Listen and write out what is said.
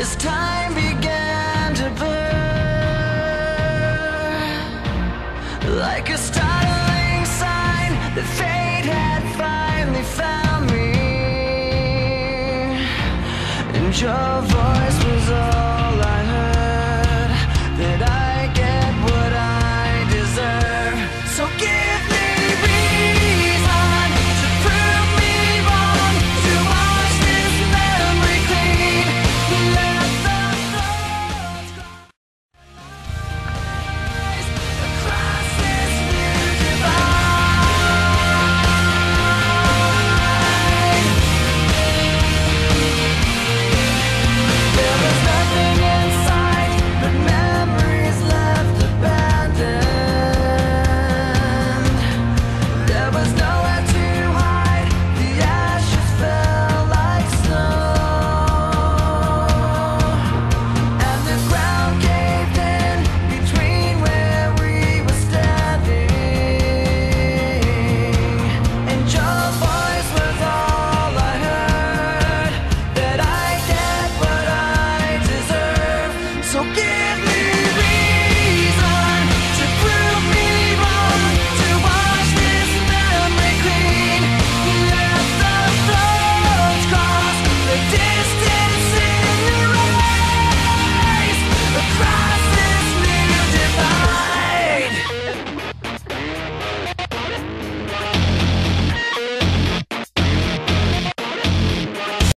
as time began to blur. Like a startling sign that fate had finally found me. And your voice okay